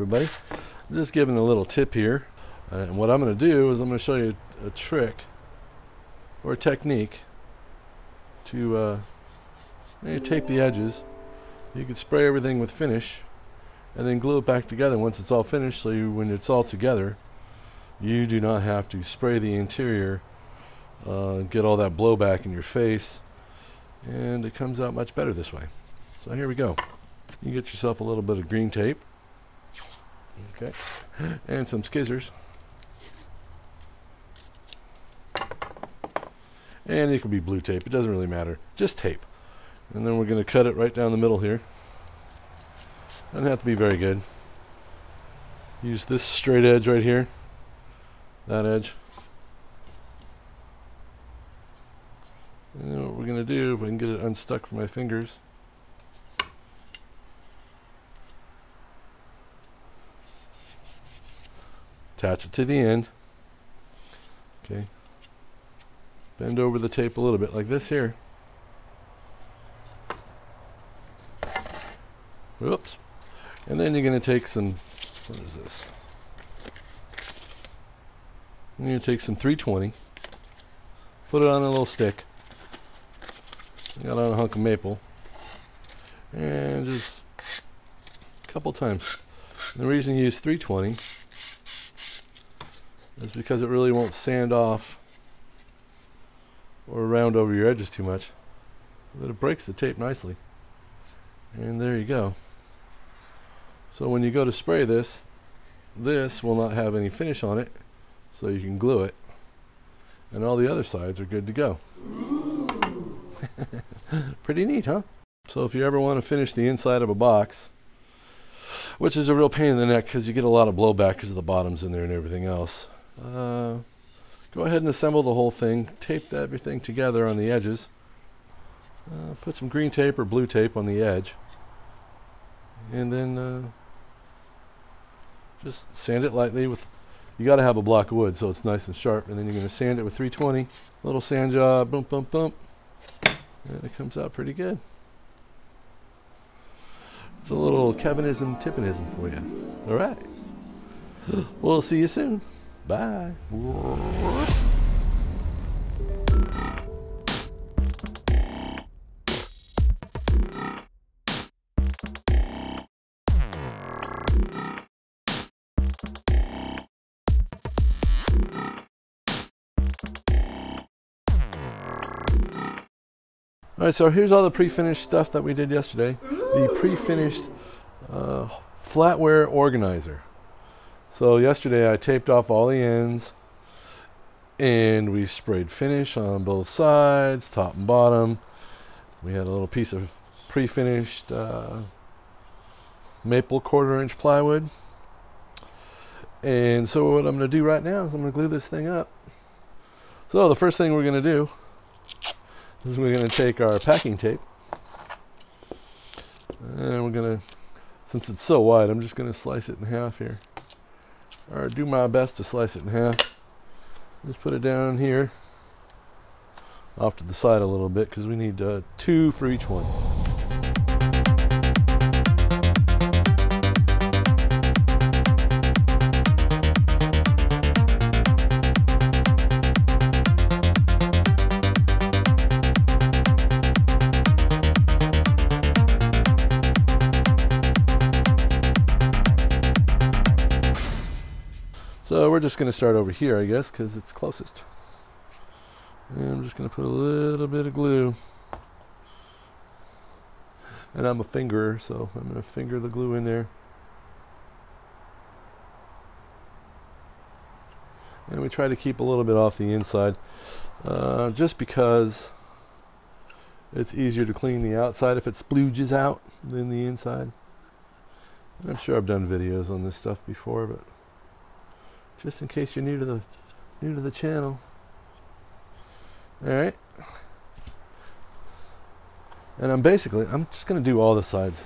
everybody. I'm just giving a little tip here. Uh, and what I'm going to do is I'm going to show you a, a trick or a technique to uh, you tape the edges. You can spray everything with finish and then glue it back together once it's all finished so you, when it's all together you do not have to spray the interior uh, get all that blowback in your face and it comes out much better this way. So here we go. You get yourself a little bit of green tape. Okay. And some skizzers. And it could be blue tape. It doesn't really matter. Just tape. And then we're going to cut it right down the middle here. Doesn't have to be very good. Use this straight edge right here. That edge. And then what we're going to do, if I can get it unstuck from my fingers, attach it to the end. Okay. Bend over the tape a little bit like this here. Oops. And then you're going to take some, what is this? I'm going to take some 320, put it on a little stick, got on a hunk of maple, and just a couple times. And the reason you use 320 is because it really won't sand off or round over your edges too much. But it breaks the tape nicely. And there you go. So when you go to spray this, this will not have any finish on it, so you can glue it. And all the other sides are good to go. Pretty neat, huh? So if you ever want to finish the inside of a box, which is a real pain in the neck because you get a lot of blowback because of the bottoms in there and everything else, uh, go ahead and assemble the whole thing. Tape everything together on the edges. Uh, put some green tape or blue tape on the edge. And then uh, just sand it lightly with you got to have a block of wood so it's nice and sharp and then you're going to sand it with 320 little sand job bump bump bump and it comes out pretty good. It's a little Kevinism, Tippinism for you. All right. We'll see you soon. Bye. All right, so here's all the pre-finished stuff that we did yesterday. The pre-finished uh, flatware organizer. So yesterday I taped off all the ends and we sprayed finish on both sides, top and bottom. We had a little piece of pre-finished uh, maple quarter inch plywood. And so what I'm going to do right now is I'm going to glue this thing up. So the first thing we're going to do is we're going to take our packing tape and we're going to, since it's so wide, I'm just going to slice it in half here. Or do my best to slice it in half. Just put it down here off to the side a little bit because we need uh, two for each one. We're just going to start over here, I guess, because it's closest. And I'm just going to put a little bit of glue. And I'm a fingerer, so I'm going to finger the glue in there. And we try to keep a little bit off the inside, uh, just because it's easier to clean the outside if it splooges out than the inside. I'm sure I've done videos on this stuff before, but just in case you're new to the new to the channel. All right. And I'm basically I'm just going to do all the sides.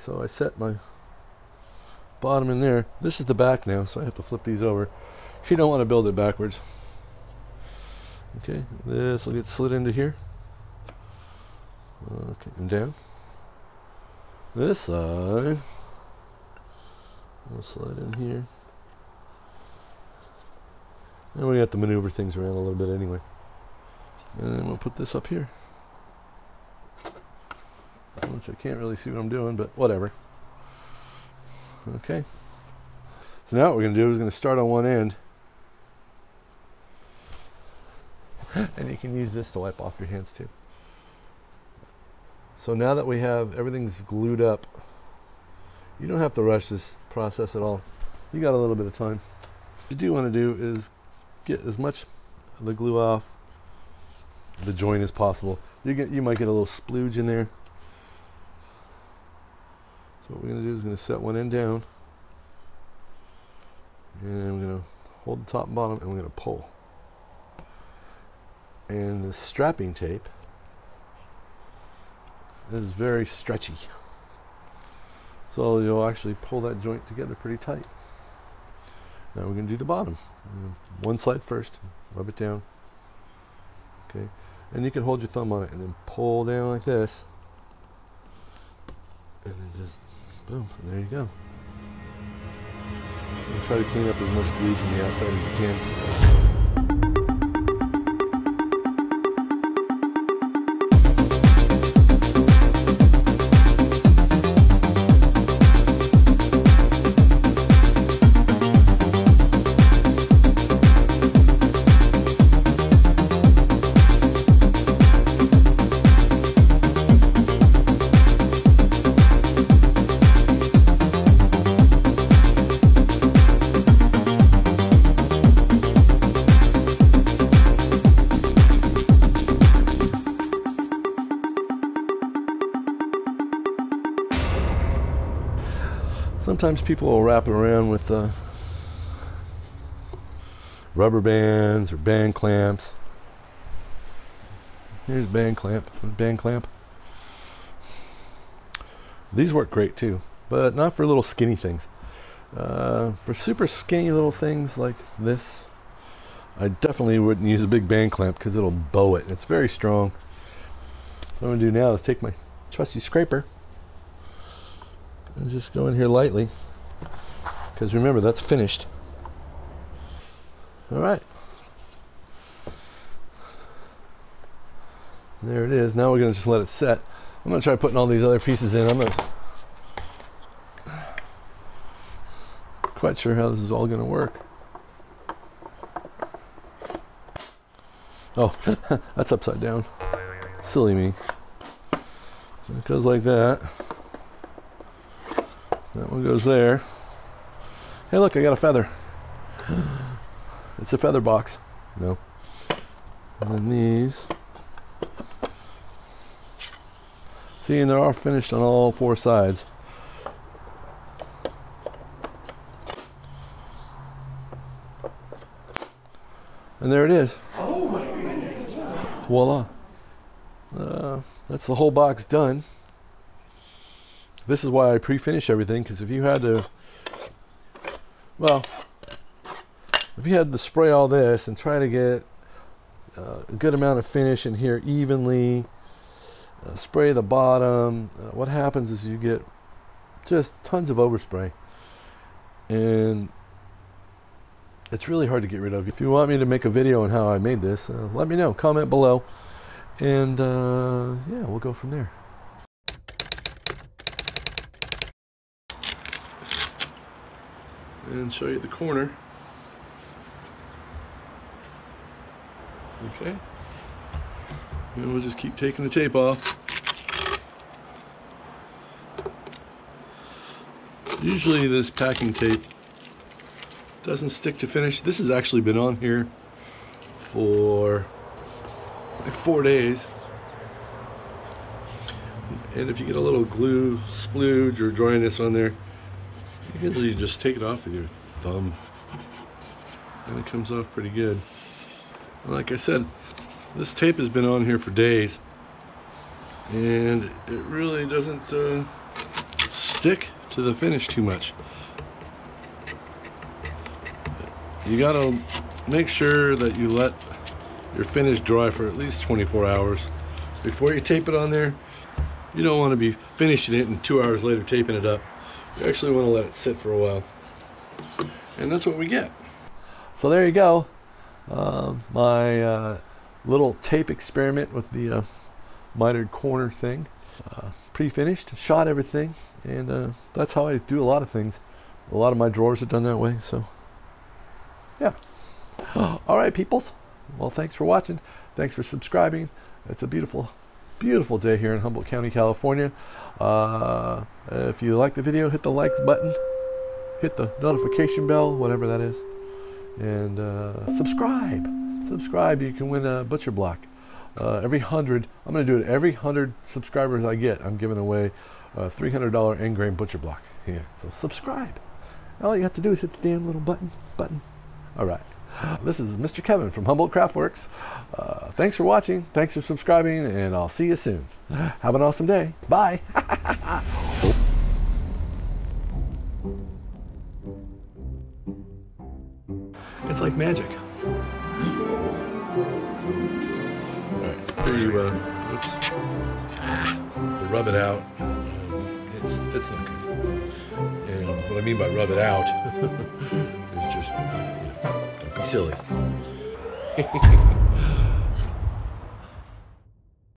So I set my bottom in there. This is the back now, so I have to flip these over. You don't want to build it backwards. Okay, this will get slid into here. Okay, and down. This side will slide in here. And we have to maneuver things around a little bit anyway. And then we'll put this up here. Which I can't really see what I'm doing, but whatever. Okay. So now what we're going to do is going to start on one end. and you can use this to wipe off your hands too. So now that we have everything's glued up, you don't have to rush this process at all. You got a little bit of time. What you do want to do is get as much of the glue off the joint as possible. You get you might get a little splooge in there. So what we're going to do is going to set one end down. And we're going to hold the top and bottom and we're going to pull. And the strapping tape is very stretchy. So you'll actually pull that joint together pretty tight. Now we're going to do the bottom. Uh, one side first, rub it down. Okay, and you can hold your thumb on it and then pull down like this. And then just, boom, there you go. Try to clean up as much glue from the outside as you can. Sometimes people will wrap it around with uh, rubber bands or band clamps. Here's a band clamp, band clamp. These work great too, but not for little skinny things. Uh, for super skinny little things like this, I definitely wouldn't use a big band clamp because it'll bow it. It's very strong. What I'm to do now is take my trusty scraper and just go in here lightly because remember that's finished. All right. There it is. Now we're going to just let it set. I'm going to try putting all these other pieces in. I'm not quite sure how this is all going to work. Oh that's upside down. Silly me. It goes like that that one goes there. Hey, look, I got a feather. It's a feather box. No. And then these. See, and they're all finished on all four sides. And there it is. Oh my goodness. Voila. Uh, that's the whole box done. This is why I pre-finish everything, because if you had to, well, if you had to spray all this and try to get uh, a good amount of finish in here evenly, uh, spray the bottom, uh, what happens is you get just tons of overspray. And it's really hard to get rid of. If you want me to make a video on how I made this, uh, let me know. Comment below. And uh, yeah, we'll go from there. And show you the corner. Okay. And we'll just keep taking the tape off. Usually this packing tape doesn't stick to finish. This has actually been on here for like four days. And if you get a little glue splooge or dryness on there, Usually you just take it off with your thumb and it comes off pretty good. Like I said, this tape has been on here for days and it really doesn't uh, stick to the finish too much. You gotta make sure that you let your finish dry for at least 24 hours before you tape it on there. You don't want to be finishing it and two hours later taping it up. You actually want to let it sit for a while. And that's what we get. So there you go. Uh, my uh, little tape experiment with the uh, mitered corner thing. Uh, pre-finished, shot everything, and uh, that's how I do a lot of things. A lot of my drawers are done that way, so yeah. All right, peoples. Well, thanks for watching. Thanks for subscribing. It's a beautiful, beautiful day here in Humboldt County, California. Uh, if you like the video, hit the likes button, hit the notification bell, whatever that is, and uh, subscribe. Subscribe. You can win a butcher block. Uh, every hundred, I'm going to do it every hundred subscribers I get. I'm giving away a $300 end grain butcher block. Yeah, so subscribe. All you have to do is hit the damn little button. Button. All right. This is Mr. Kevin from Humboldt Craftworks. Uh, thanks for watching. Thanks for subscribing, and I'll see you soon. Have an awesome day. Bye. it's like magic. All right. Here you, uh. Ah, rub it out. It's, it's not good. And what I mean by rub it out silly.